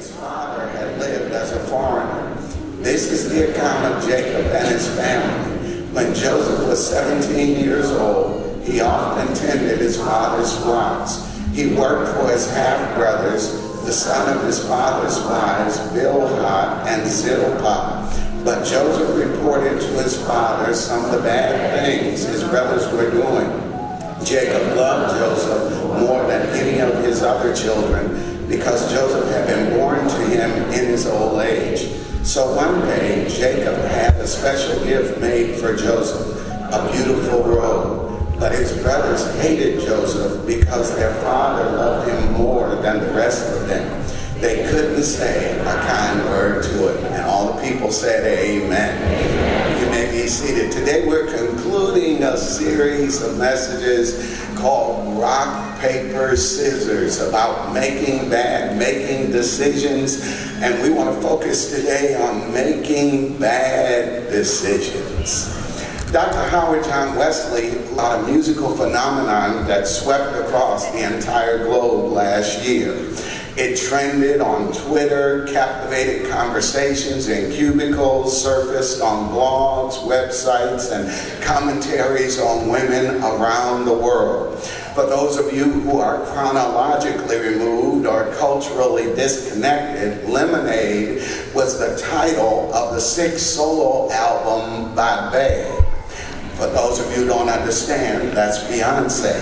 Jacob's father had lived as a foreigner. This is the account of Jacob and his family. When Joseph was 17 years old, he often tended his father's flocks. He worked for his half-brothers, the son of his father's wives, Bilhah and Zilpah. But Joseph reported to his father some of the bad things his brothers were doing. Jacob loved Joseph more than any of his other children because Joseph had been born to him in his old age. So one day, Jacob had a special gift made for Joseph, a beautiful robe. But his brothers hated Joseph because their father loved him more than the rest of them. They couldn't say a kind word to him. And all the people said, Amen. You may be seated. Today we're concluding a series of messages called Rock, Paper, Scissors about making bad, making decisions. And we want to focus today on making bad decisions. Dr. Howard John Wesley, a musical phenomenon that swept across the entire globe last year. It trended on Twitter, captivated conversations in cubicles, surfaced on blogs, websites, and commentaries on women around the world. For those of you who are chronologically removed or culturally disconnected, Lemonade was the title of the sixth solo album by Bey. For those of you who don't understand, that's Beyonce.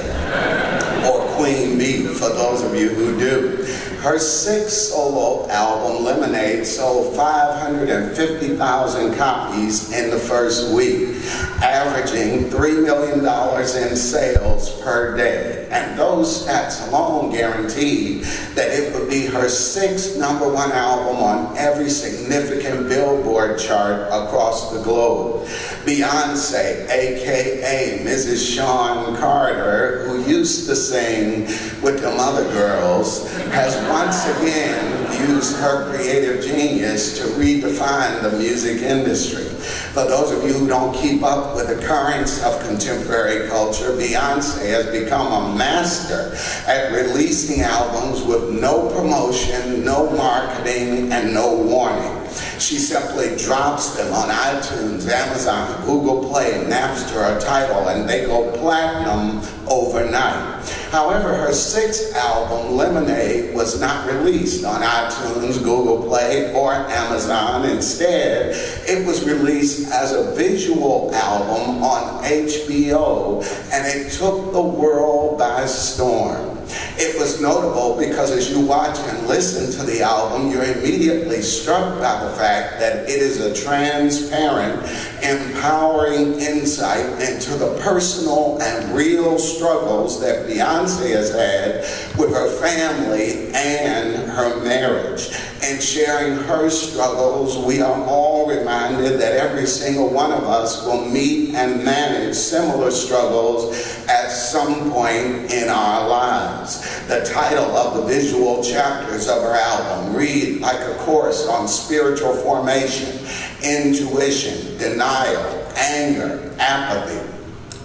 Or Queen Bee, for those of you who do. Her sixth solo album, Lemonade, sold 550,000 copies in the first week, averaging $3 million in sales per day. And those stats alone guaranteed that it would be her sixth number one album on every significant Billboard chart across the globe. Beyonce, aka Mrs. Shawn Carter, who used to sing with the other girls, has once again used her creative genius to redefine the music industry. For those of you who don't keep up with the currents of contemporary culture, Beyonce has become a master at releasing albums with no promotion, no marketing, and no warning. She simply drops them on iTunes, Amazon, Google Play, Napster, or Tidal, and they go platinum overnight. However, her sixth album, Lemonade, was not released on iTunes, Google Play, or Amazon. Instead, it was released as a visual album on HBO, and it took the world by storm. It was notable because as you watch and listen to the album, you're immediately struck by the fact that it is a transparent, empowering insight into the personal and real struggles that Beyonce has had with her family and her marriage. In sharing her struggles, we are all reminded that every single one of us will meet and manage similar struggles at some point in our lives. The title of the visual chapters of her album read like a course on spiritual formation, intuition, denial, anger, apathy,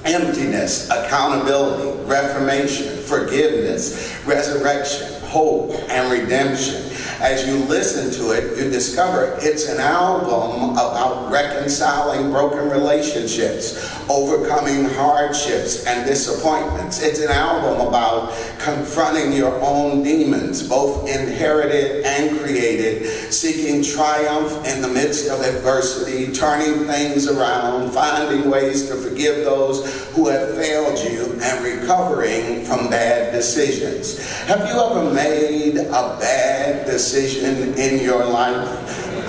emptiness, accountability, reformation, forgiveness, resurrection, hope, and redemption. As you listen to it, you discover it's an album about reconciling broken relationships, overcoming hardships and disappointments. It's an album about confronting your own demons, both inherited and created, seeking triumph in the midst of adversity, turning things around, finding ways to forgive those who have failed you, and recovering from bad decisions. Have you ever made a bad decision in your life?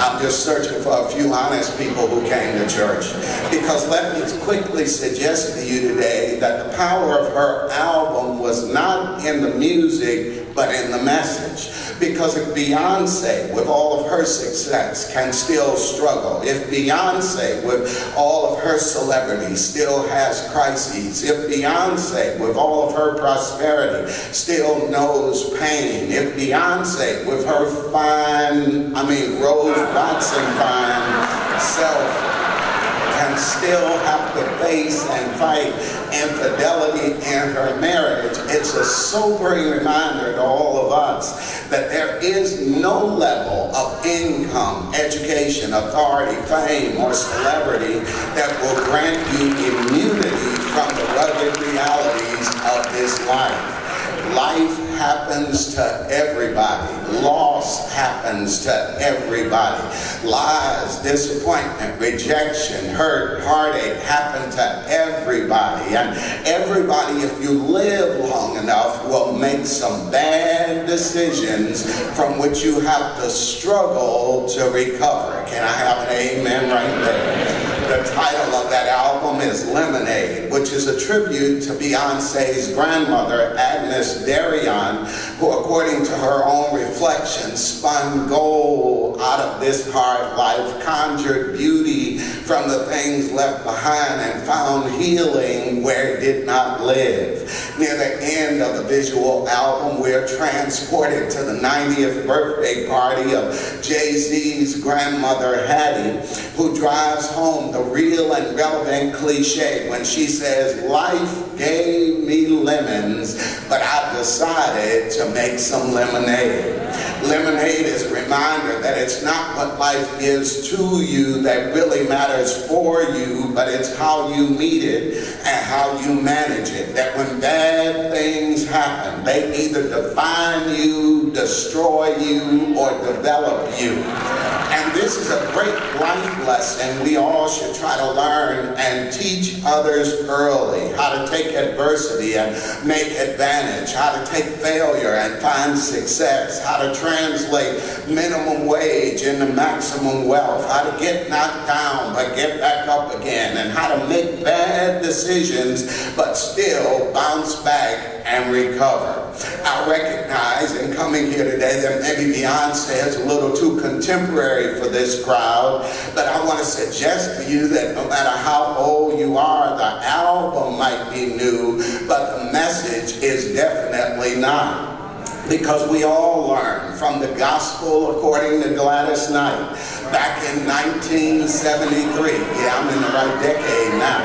I'm just searching for a few honest people who came to church. Because let me quickly suggest to you today that the power of her album was not in the music, but in the message. Because if Beyonce, with all of her success, can still struggle, if Beyonce, with all of her celebrity, still has crises, if Beyonce, with all of her prosperity, still knows pain, if Beyonce, with her fine, I mean, Rose Watson fine self, can still have to face and fight infidelity in her marriage. It's a sobering reminder to all of us that there is no level of income, education, authority, fame, or celebrity that will grant you immunity from the rugged realities of this life. Life happens to everybody. Loss happens to everybody. Lies, disappointment, rejection, hurt, heartache happen to everybody. And everybody, if you live long enough, will make some bad decisions from which you have to struggle to recover. Can I have an amen right there? The title of that album is Lemonade, which is a tribute to Beyonce's grandmother, Agnes Dereon, who, according to her own reflection, spun gold out of this hard life, conjured beauty from the things left behind, and found healing where it did not live. Near the end of the visual album, we're transported to the 90th birthday party of Jay-Z's grandmother, Hattie, who drives home the real and relevant cliche when she says, life gave me lemons, but I decided to make some lemonade. Lemonade is a reminder that it's not what life gives to you that really matters for you, but it's how you meet it and how you manage it. That when bad things happen, they either define you, destroy you, or develop you. And this is a great life lesson we all should try to learn and teach others early how to take adversity and make advantage, how to take failure and find success, how to translate minimum wage into maximum wealth, how to get knocked down but get back up again, and how to make bad decisions but still bounce back and recover. I recognize in coming here today that maybe Beyonce is a little too contemporary for this crowd, but I want to suggest to you that no matter how old you are, the album might be new, but the message is definitely not because we all learn from the gospel according to Gladys Knight back in 1973. Yeah, I'm in the right decade now.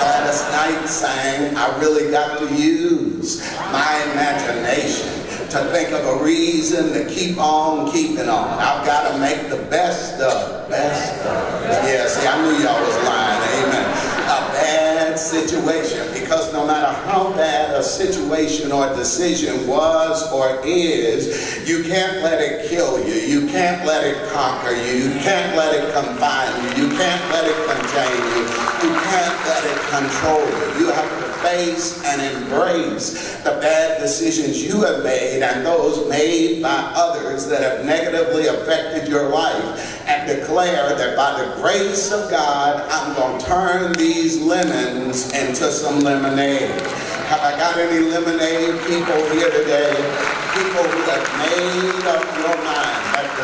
Gladys Knight sang, I really got to use my imagination to think of a reason to keep on keeping on. I've got to make the best of, best of. Yeah, see, I knew y'all was lying. Amen a bad situation because no matter how bad a situation or decision was or is, you can't let it kill you. You can't let it conquer you. You can't let it confine you. You can't let it contain you. You can't let it control you. You have to face and embrace the bad decisions you have made and those made by others that have negatively affected your life and declare that by the grace of God, I'm going to turn these lemons into some lemonade. Have I got any lemonade people here today? People who have made up your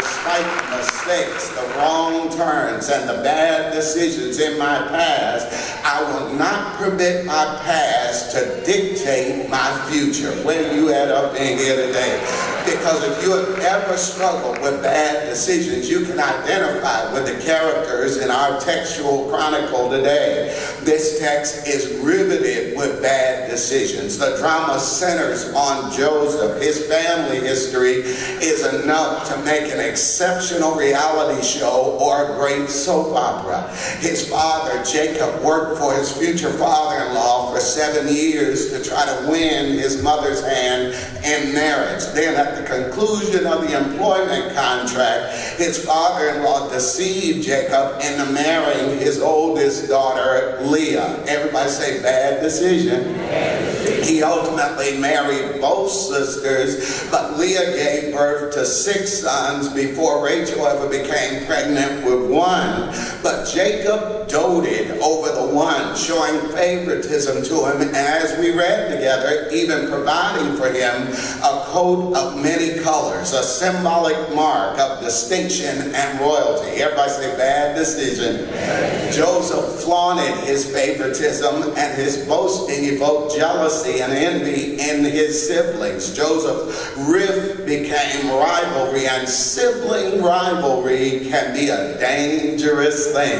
despite mistakes, the wrong turns, and the bad decisions in my past, I will not permit my past to dictate my future. Where you at up in here today? Because if you have ever struggled with bad decisions, you can identify with the characters in our textual chronicle today. This text is riveted with bad decisions. The drama centers on Joseph. His family history is enough to make an exceptional reality show or a great soap opera. His father, Jacob, worked for his future father-in-law for seven years to try to win his mother's hand in marriage. Then at the conclusion of the employment contract, his father-in-law deceived Jacob into marrying his oldest daughter, Leah. Everybody say bad decision. He ultimately married both sisters, but Leah gave birth to six sons before Rachel ever became pregnant with one. But Jacob doted over the one, showing favoritism to him, as we read together, even providing for him a coat of many colors, a symbolic mark of distinction and royalty. Everybody say bad decision. Joseph flaunted his favoritism and his boasting evoked jealousy and envy in his siblings. Joseph's rift became rivalry and sibling rivalry can be a dangerous thing.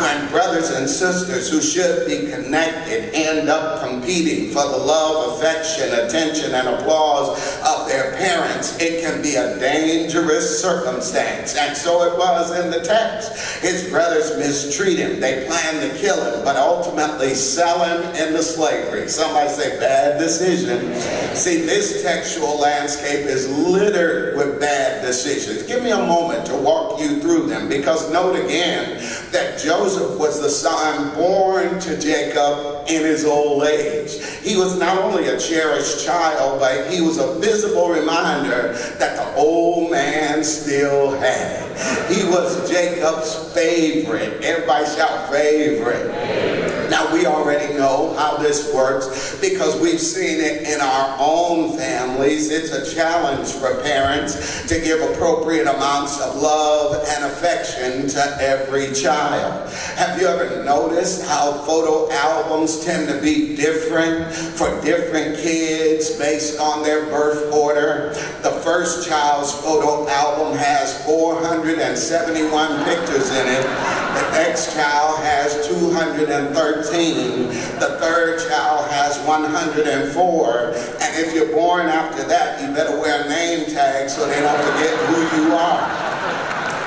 When Brothers and sisters who should be connected end up competing for the love, affection, attention, and applause of their parents. It can be a dangerous circumstance. And so it was in the text. His brothers mistreat him. They plan to kill him, but ultimately sell him into slavery. Somebody say bad decision. See, this textual landscape is littered with bad decisions. Give me a moment to walk you through them because note again that Joseph was the son born to Jacob in his old age. He was not only a cherished child, but he was a visible reminder that the old man still had. He was Jacob's favorite. Everybody shout favorite. We already know how this works because we've seen it in our own families. It's a challenge for parents to give appropriate amounts of love and affection to every child. Have you ever noticed how photo albums tend to be different for different kids based on their birth order? The first child's photo album has 471 pictures in it. The next child has 230 13. The third child has 104. And if you're born after that, you better wear a name tag so they don't forget who you are.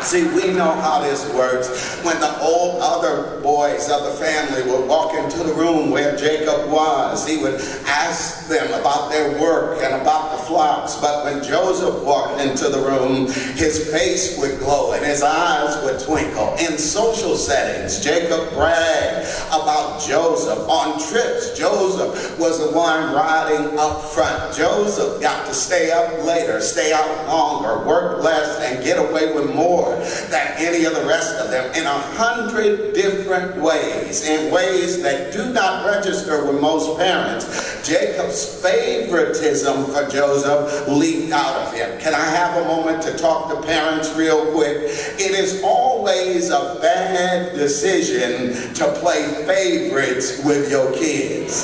See, we know how this works. When the old other boys of the family would walk into the room where Jacob was, he would ask them about their work and about the flocks. But when Joseph walked into the room, his face would glow and his eyes would twinkle. In social settings, Jacob bragged about Joseph. On trips, Joseph was the one riding up front. Joseph got to stay up later, stay out longer, work less, and get away with more than any of the rest of them in a hundred different ways, in ways that do not register with most parents. Jacob's favoritism for Joseph leaked out of him. Can I have a moment to talk to parents real quick? It is always a bad decision to play favorites with your kids.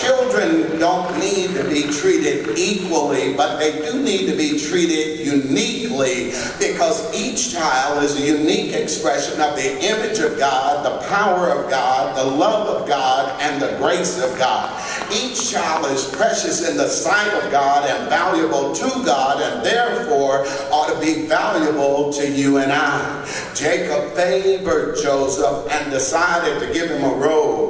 Children don't need to be treated equally, but they do need to be treated uniquely because each child is a unique expression of the image of God, the power of God, the love of God, and the grace of God. Each child is precious in the sight of God and valuable to God, and therefore ought to be valuable to you and I. Jacob favored Joseph and decided to give him a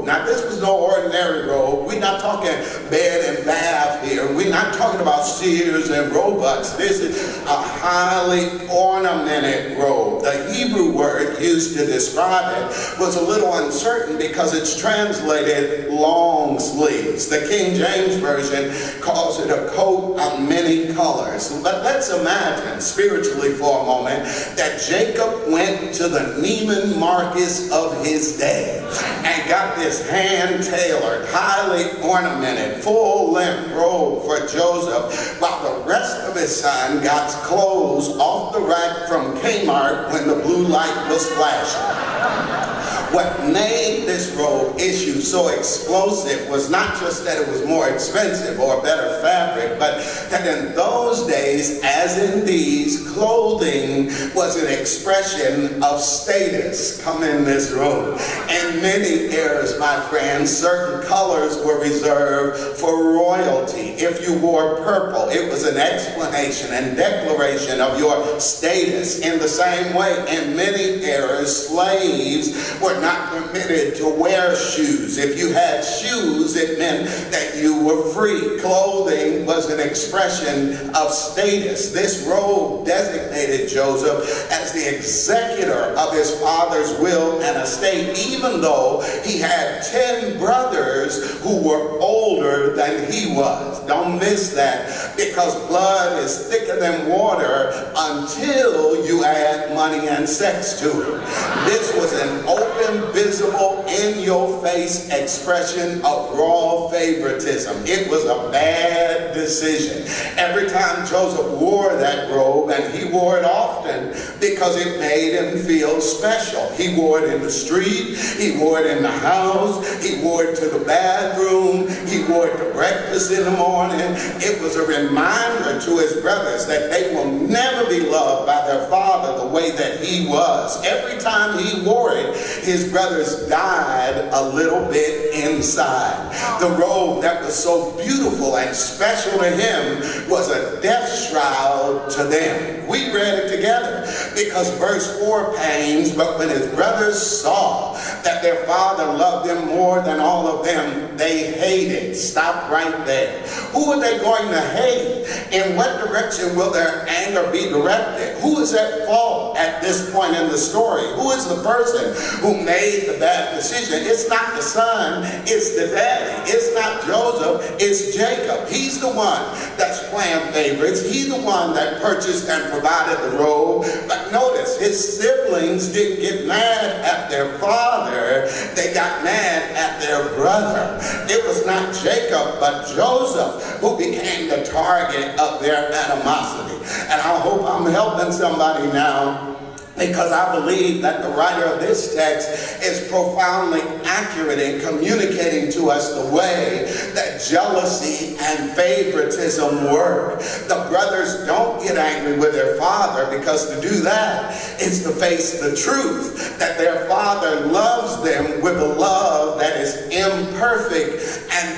Now, this was no ordinary robe. We're not talking bed and bath here. We're not talking about Sears and Roebucks. This is a highly ornamented robe. The Hebrew word used to describe it was a little uncertain because it's translated long sleeves. The King James Version calls it a coat of many colors. But let's imagine, spiritually for a moment, that Jacob went to the Neiman Marcus of his day and got this hand-tailored, highly ornamented, full-length robe for Joseph, while the rest of his son got clothes off the rack from Kmart when the blue light was flashing. What made this robe issue so explosive was not just that it was more expensive or better fabric, but that in those days, as in these, clothing was an expression of status. Come in this room. In many eras, my friends, certain colors were reserved for royalty. If you wore purple, it was an explanation and declaration of your status. In the same way, in many eras, slaves were not permitted to wear shoes. If you had shoes, it meant that you were free. Clothing was an expression of status. This robe designated Joseph as the executor of his father's will and estate, even though he had 10 brothers who were older than he was. Don't miss that because blood is thicker than water until you add money and sex to it. This was an open visible, in your face expression of raw favoritism. It was a bad decision. Every time Joseph wore that robe, and he wore it often because it made him feel special. He wore it in the street, he wore it in the house, he wore it to the bathroom, he wore it to breakfast in the morning. It was a reminder to his brothers that they will never be loved by their father the way that he was. Every time he wore it, his brothers died a little bit inside. The robe that was so beautiful and special to him was a death shroud to them. We read it together because verse 4 pains, but when his brothers saw that their father loved them more than all of them, they hated. Stop right there. Who are they going to hate? In what direction will their anger be directed? Who is at fault at this point in the story? Who is the person who made the bad decision? It's not the son, it's the daddy. It's not Joseph, it's Jacob. He's the one that's playing favorites. He's the one that purchased and provided the robe. But notice, his siblings didn't get mad at their father. They got mad at their brother. It was not Jacob, but Joseph who became the target of their animosity. And I hope I'm helping somebody now because I believe that the writer of this text is profoundly accurate in communicating to us the way that jealousy and favoritism work. The brothers don't get angry with their father because to do that is to face the truth that their father loves them with a love that is imperfect and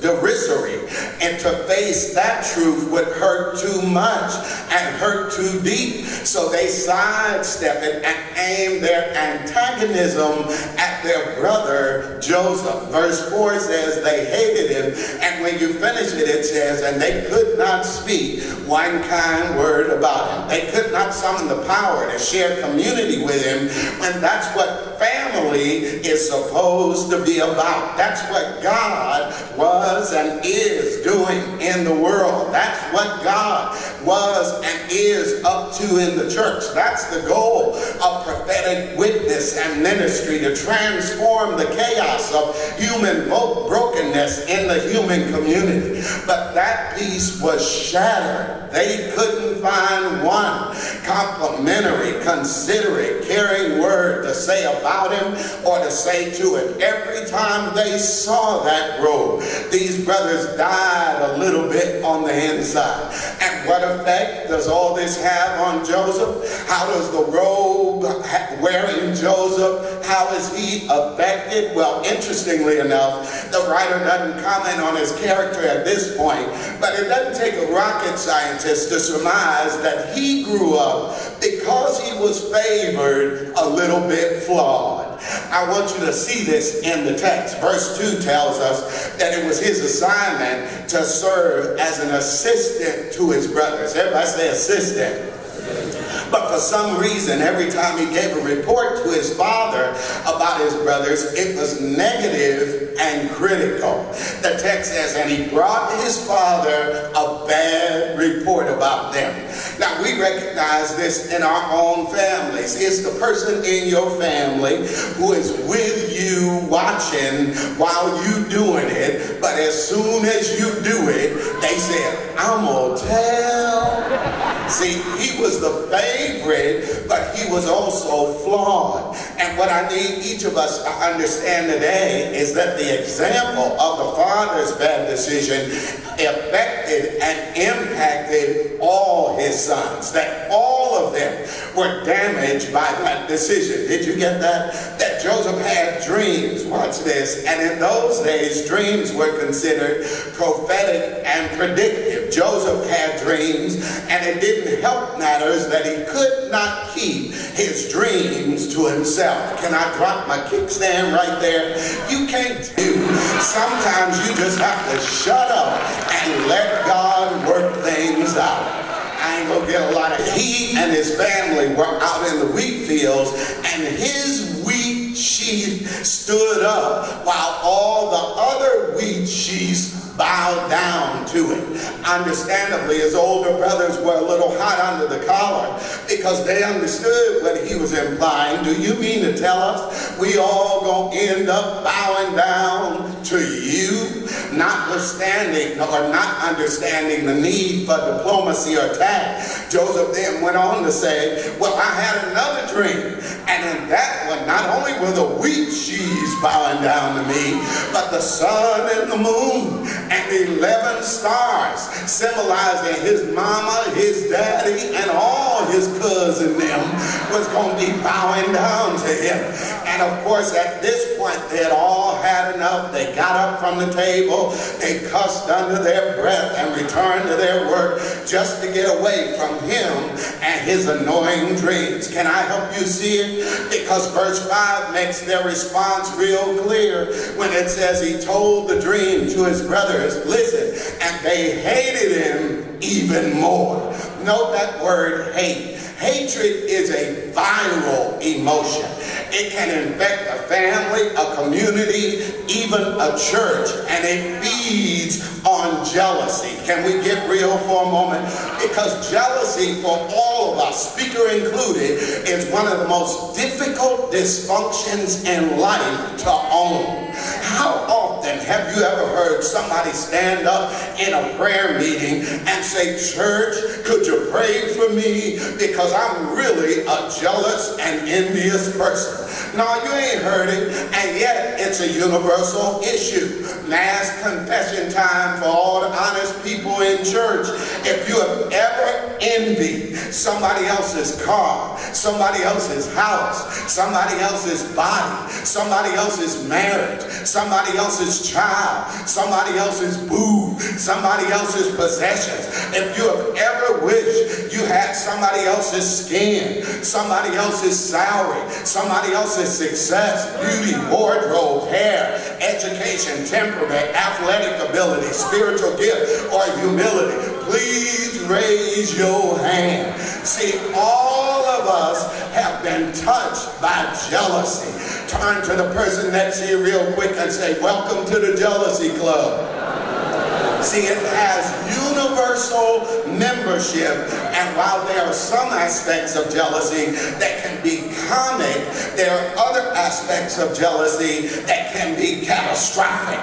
derisory. And to face that truth would hurt too much and hurt too deep. So they sidestep it and aim their antagonism at their brother Joseph. Verse 4 says they hated him. And when you finish it, it says, and they could not speak one kind word about him. They could not summon the power to share community with him and that's what family is supposed to be about. That's what God was and is doing in the world. That's what God was and is up to in the church. That's the goal of prophetic witness and ministry to transform the chaos of human brokenness in the human community. But that piece was shattered. They couldn't find one complimentary, considerate, caring word to say about him or to say to him. Every time they saw that robe, these brothers died a little bit on the inside. And what effect does all this have on Joseph? How does the robe wearing Joseph, how is he affected? Well, interestingly enough, the writer doesn't comment on his character at this point, but it doesn't take a rocket scientist to surmise that he grew up because he was favored a little bit flawed. I want you to see this in the text. Verse 2 tells us that it was his assignment to serve as an assistant to his brothers. Everybody say assistant. But for some reason, every time he gave a report to his father about his brothers, it was negative and critical. The text says, and he brought his father a bad report about them. Now, we recognize this in our own families. It's the person in your family who is with you watching while you doing it, but as soon as you do it, they say, I'm gonna tell. See, he was the favorite, but he was also flawed. And what I need each of us to understand today is that the example of the father's bad decision affected and impacted all his sons. That all of them were damaged by that decision. Did you get that? That Joseph had dreams. Watch this. And in those days, dreams were considered prophetic and predictive. Joseph had dreams, and it didn't help matters that he could not keep his dreams to himself. Can I drop my kickstand right there? You can't do. Sometimes you just have to shut up and let God work things out. I ain't gonna get a lot of he and his family were out in the wheat fields and his wheat sheaf stood up while all the other wheat sheaves bowed down to it. Understandably, his older brothers were a little hot under the collar because they understood what he was implying. Do you mean to tell us we all gonna end up bowing down to you, notwithstanding or not understanding the need for diplomacy or tact? Joseph then went on to say, well, I had another dream. And in that one, not only were the wheat sheaves bowing down to me, but the sun and the moon and the 11 stars, symbolizing his mama, his daddy, and all his cousins them was going to be bowing down to him. And of course, at this point, they had all had enough. They got up from the table, they cussed under their breath and returned to their work just to get away from him and his annoying dreams. Can I help you see it? Because verse 5 makes their response real clear when it says he told the dream to his brothers, listen, and they hated him even more. Note that word hate. Hatred is a viral emotion. It can infect a family, a community, even a church, and it feeds on jealousy. Can we get real for a moment? Because jealousy for all of us, speaker included, is one of the most difficult dysfunctions in life to own. How often have you ever heard somebody stand up in a prayer meeting and say, Church, could you pray for me? Because I'm really a jealous and envious person. No, you ain't heard it, and yet it's a universal issue. Mass confession time for all the honest people in church. If you have ever envied somebody else's car, somebody else's house, somebody else's body, somebody else's marriage, somebody else's child, somebody else's boob, somebody else's possessions, if you have ever wished you had somebody else's skin, somebody else's salary, somebody else's success, beauty, wardrobe, hair, education, temperament, athletic ability, spiritual gift, or humility, please raise your hand. See, all of us have been touched by jealousy. Turn to the person next to you real quick and say, welcome to the jealousy club. See, it has universal membership, and while there are some aspects of jealousy can be comic, there are other aspects of jealousy that can be catastrophic.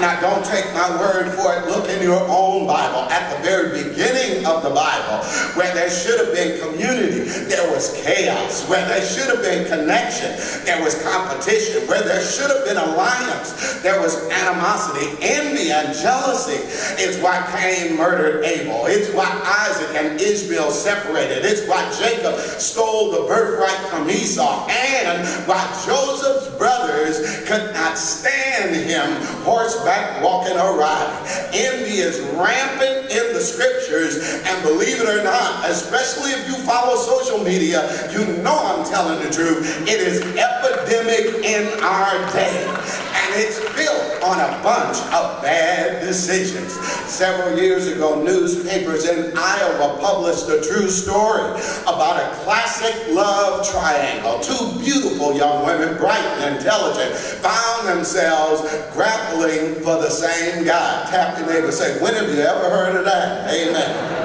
Now, don't take my word for it. Look in your own Bible. At the very beginning of the Bible, where there should have been community, there was chaos. Where there should have been connection, there was competition. Where there should have been alliance, there was animosity, envy, and jealousy. It's why Cain murdered Abel. It's why Isaac and Ishmael separated. It's why Jacob stole the birthright from Esau. And why Joseph's brothers could not stand him horseback walking or riding. Envy is rampant in the scriptures. And believe it or not, especially if you follow social media, you know I'm telling the truth. It is epidemic in our day. And it's built on a bunch of bad decisions. Several years ago, newspapers in Iowa published a true story about a classic love triangle. Two beautiful young women, bright intelligent, found themselves grappling for the same guy. Tap your neighbor say, when have you ever heard of that? Amen.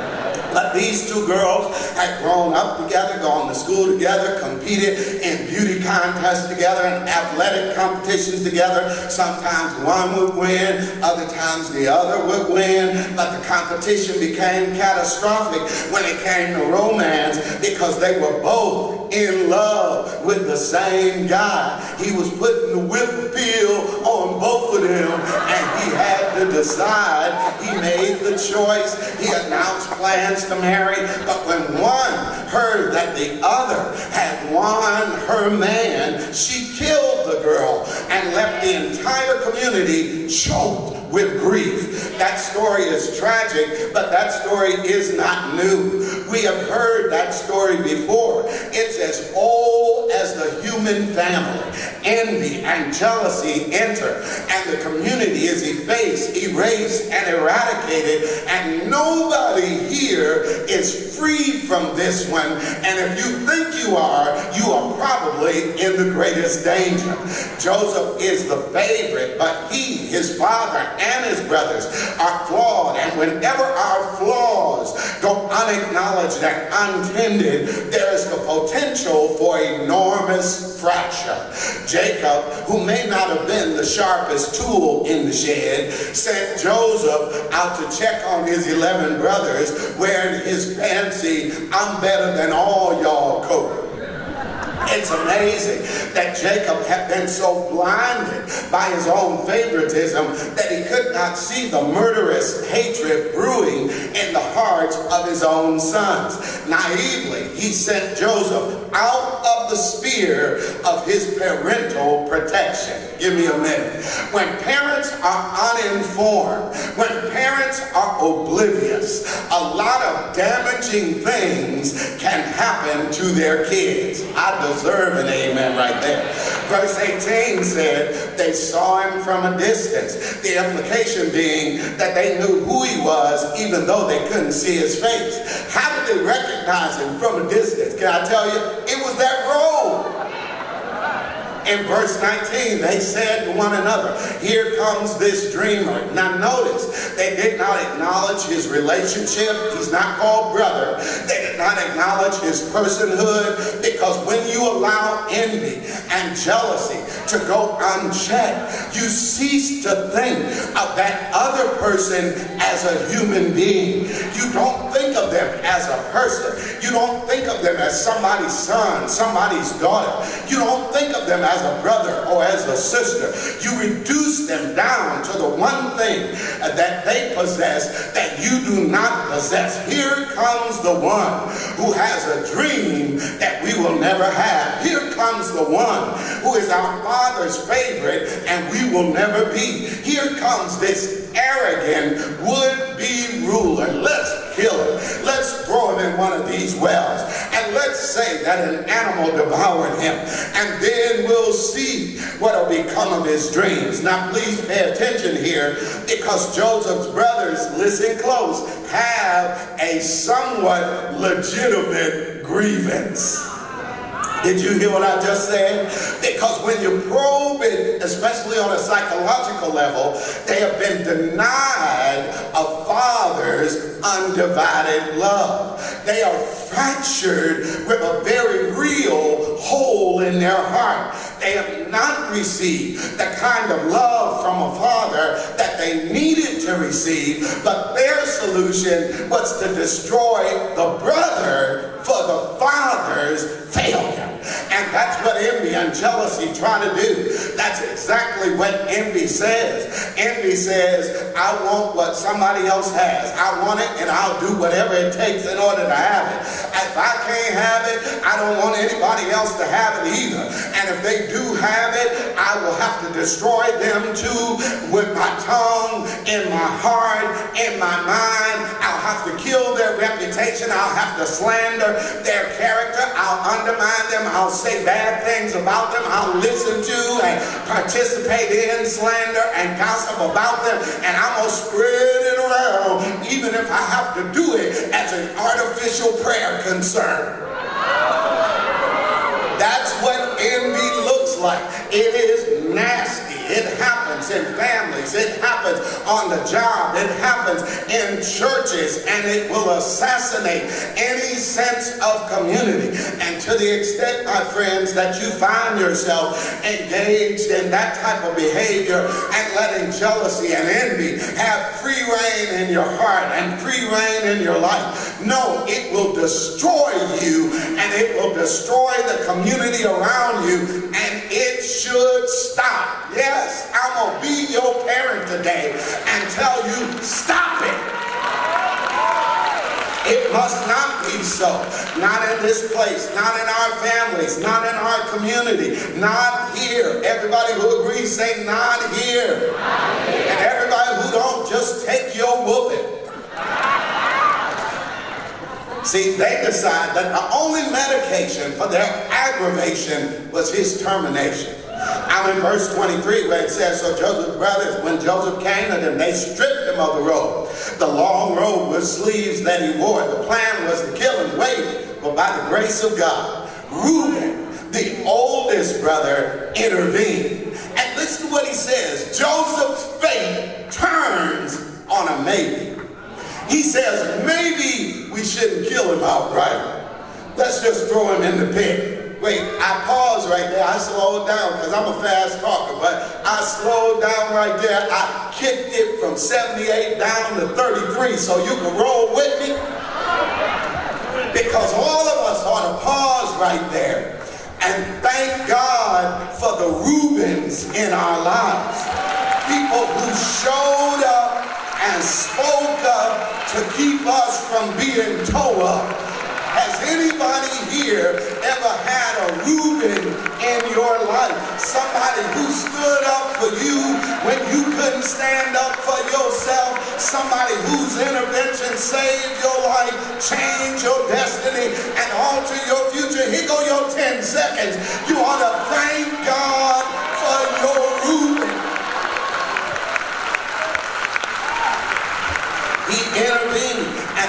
These two girls had grown up together, gone to school together, competed in beauty contests together and athletic competitions together. Sometimes one would win, other times the other would win. But the competition became catastrophic when it came to romance because they were both in love with the same guy. He was putting the whip appeal on both of them and he had to decide. He made the choice. He announced plans to But when one heard that the other had won her man, she killed the girl and left the entire community choked with grief. That story is tragic, but that story is not new. We have heard that story before. It's as old as the human family. Envy and jealousy enter, and the community is effaced, erased, and eradicated, and nobody here is free from this one. And if you think you are, you are probably in the greatest danger. Joseph is the favorite, but he, his father, and his brothers are flawed. And whenever our flaws go unacknowledged and untended, there is the potential for enormous fracture. Jacob, who may not have been the sharpest tool in the shed, sent Joseph out to check on his 11 brothers wearing his fancy, I'm better than all y'all coat. It's amazing that Jacob had been so blinded by his own favoritism that he could not see the murderous hatred brewing in the hearts of his own sons. Naively, he sent Joseph out of the sphere of his parental protection. Give me a minute. When parents are uninformed, when parents are oblivious, a lot of damaging things can happen to their kids. I deserve an amen right there. Verse 18 said they saw him from a distance. The implication being that they knew who he was even though they couldn't see his face. How did they recognize him from a distance? Can I tell you? It was that robe in verse 19, they said to one another, Here comes this dreamer. Now notice, they did not acknowledge his relationship. He's not called brother. They did not acknowledge his personhood because when you allow envy and jealousy to go unchecked, you cease to think of that other person as a human being. You don't think of them as a person. You don't think of them as somebody's son, somebody's daughter. You don't think of them as a brother or as a sister. You reduce them down to the one thing that they possess that you do not possess. Here comes the one who has a dream that we will never have. Here comes the one who is our Father's favorite and we will never be. Here comes this arrogant would-be ruler. Let's kill him. Let's throw him in one of these wells. Let's say that an animal devoured him. And then we'll see what will become of his dreams. Now please pay attention here because Joseph's brothers, listen close, have a somewhat legitimate grievance. Did you hear what I just said? Because when you probe it, especially on a psychological level, they have been denied a father's undivided love. They are fractured with a very real hole in their heart. They have not received the kind of love from a father that they needed to receive, but their solution was to destroy the brother for the father's failure. And that's what envy and jealousy try to do. That's exactly what envy says. Envy says, I want what somebody else has. I want it and I'll do whatever it takes in order to have it. If I can't have it, I don't want anybody else to have it either. And if they do have it, I will have to destroy them too with my tongue, in my heart, in my mind. I'll have to kill their reputation. I'll have to slander their character. I'll undermine them. I'll say bad things about them. I'll listen to and participate in slander and gossip about them. And I'm going to spread it around even if I have to do it as an artificial prayer concern. That's what envy looks like. It is nasty. It happens in families. It happens on the job. It happens in churches. And it will assassinate any sense of community. And to the extent, my friends, that you find yourself engaged in that type of behavior and letting jealousy and envy have free reign in your heart and free reign in your life, no, it will destroy you and it will destroy the community around you and it should stop. Yes, I'm be your parent today and tell you, stop it. It must not be so. Not in this place, not in our families, not in our community, not here. Everybody who agrees say not here. Not here. And everybody who don't, just take your whooping. See, they decide that the only medication for their aggravation was his termination. I'm in verse 23 where it says, So Joseph's brothers, when Joseph came to them, they stripped him of the robe, the long robe with sleeves that he wore. The plan was to kill him, wait, but by the grace of God, Reuben, the oldest brother, intervened. And listen to what he says. Joseph's fate turns on a maybe. He says, maybe we shouldn't kill him outright. Let's just throw him in the pit. Wait, I paused right there. I slowed down because I'm a fast talker, but I slowed down right there. I kicked it from 78 down to 33 so you can roll with me. Because all of us ought to pause right there and thank God for the Reubens in our lives. People who showed up and spoke up to keep us from being toe up. Anybody here ever had a Reuben in your life? Somebody who stood up for you when you couldn't stand up for yourself. Somebody whose intervention saved your life, changed your destiny, and alter your future. Here go your 10 seconds. You ought to thank God for your Reuben. He intervened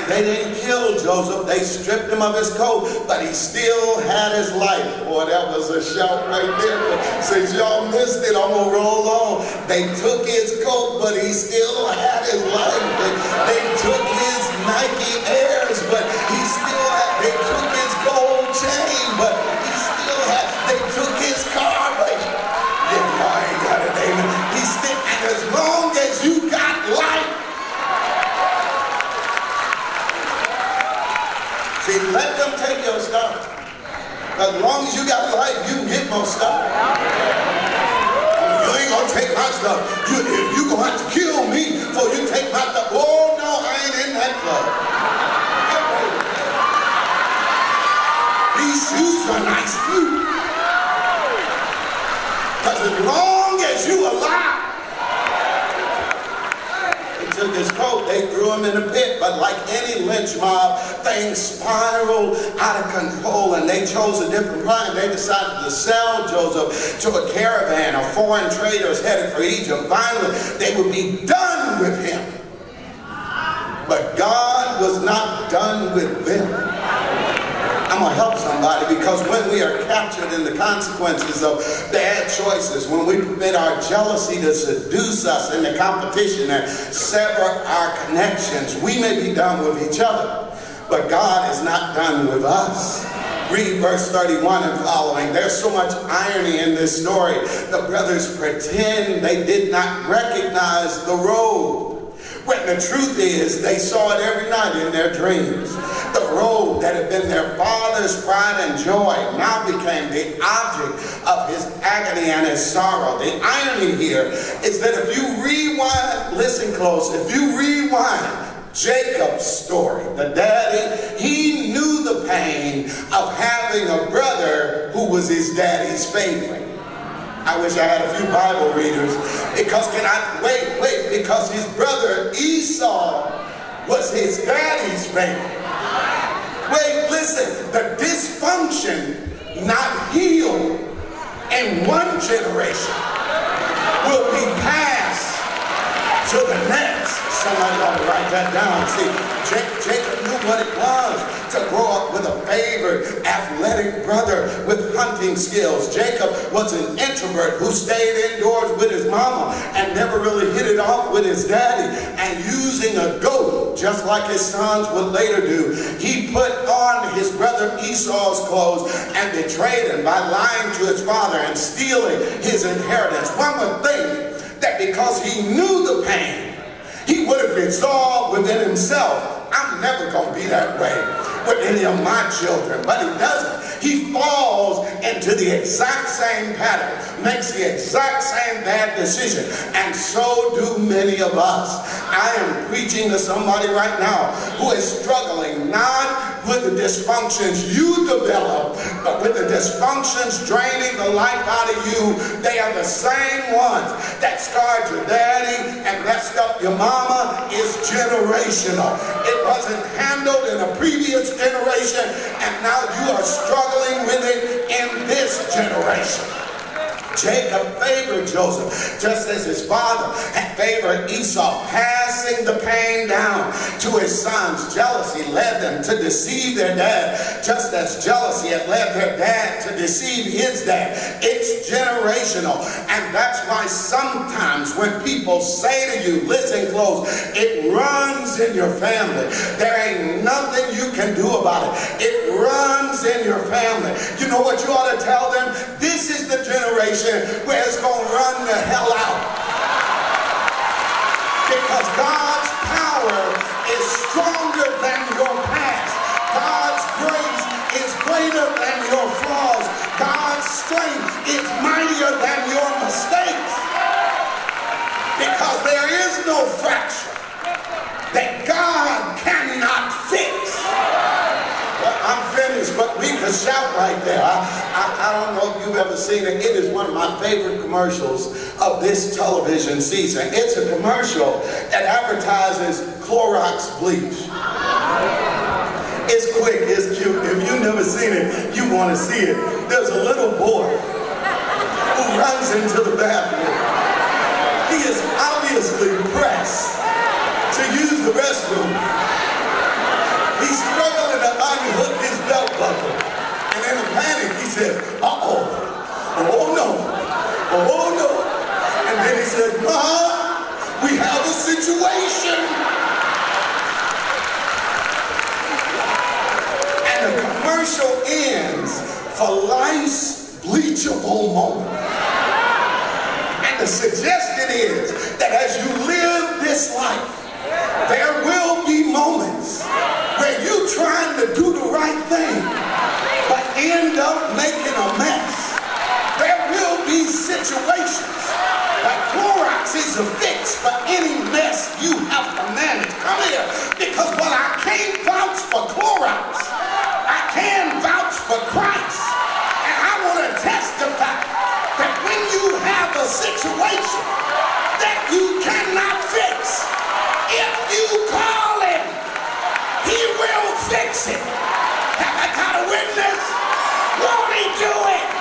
they didn't kill Joseph. They stripped him of his coat, but he still had his life. Boy, that was a shout right there. Since y'all missed it, I'm going to roll on. They took his coat, but he still had his life. They, they took his Nike Airs, As long as you got life, you can get more stuff. You ain't gonna take my stuff. You, you gonna have to kill me before you take my stuff. Oh no, I ain't in that club. These shoes are nice too. Because as long as you alive, took his coat, they threw him in a pit. But like any lynch mob, things spiraled out of control and they chose a different plan. They decided to sell Joseph to a caravan of foreign traders headed for Egypt. Finally, they would be done with him. But God was not done with them. I'm going to help somebody because when we are captured in the consequences of bad choices, when we permit our jealousy to seduce us in the competition and sever our connections, we may be done with each other. But God is not done with us. Read verse 31 and following. There's so much irony in this story. The brothers pretend they did not recognize the robe. When the truth is, they saw it every night in their dreams. The robe that had been their father's pride and joy now became the object of his agony and his sorrow. The irony here is that if you rewind, listen close, if you rewind Jacob's story, the daddy, he knew the pain of having a brother who was his daddy's favorite. I wish I had a few Bible readers. Because can I wait, wait, because his brother Esau was his daddy's favorite. Wait, listen, the dysfunction not healed in one generation will be passed to the next. Somebody ought to write that down. See, Jacob knew what it was to grow up with a favored, athletic brother with hunting skills. Jacob was an introvert who stayed indoors with his mama and never really hit it off with his daddy. And using a goat, just like his sons would later do, he put on his brother Esau's clothes and betrayed him by lying to his father and stealing his inheritance. One would think that because he knew the pain, he would have resolved within himself, I'm never going to be that way with any of my children. But he doesn't. He falls into the exact same pattern, makes the exact same bad decision, and so do many of us. I am preaching to somebody right now who is struggling not with the dysfunctions you develop, but with the dysfunctions draining the life out of you. They are the same ones that scarred your daddy and messed up your mama is generational. It wasn't handled in a previous generation, and now you are struggling with it in this generation. Jacob favored Joseph just as his father had favored Esau, passing the pain down to his sons. Jealousy led them to deceive their dad, just as jealousy had led their dad to deceive his dad. It's generational. And that's why sometimes when people say to you, listen close, it runs in your family. There ain't nothing you can do about it. It runs in your family. You know what you ought to tell them? This is the generation where it's going to run the hell out. Because God's power is stronger than your past. God's grace is greater than your flaws. God's strength is mightier than your mistakes. Because there is no fracture that God cannot fix. Well, I'm finished, but we could shout right there. I, I, I don't know if you've ever seen it. It is one of my favorite commercials of this television season. It's a commercial that advertises Clorox bleach. It's quick, it's cute. If you've never seen it, you want to see it. There's a little boy who runs into the bathroom. He is obviously pressed to use the restroom. He's struggling to unhook his belt buckle. He says, uh-oh, oh no, oh no. And then he said, Ma, we have a situation. And the commercial ends for life's bleachable moment. And the suggestion is that as you live this life, there will be moments where you're trying to do the right thing, end up making a mess. There will be situations that Clorox is a fix for any mess you have to manage. Come here, because while I can't vouch for Clorox, I can vouch for Christ. And I want to testify that when you have a situation that you cannot fix, if you call him, he will fix it. Have I got a witness? Won't he do it?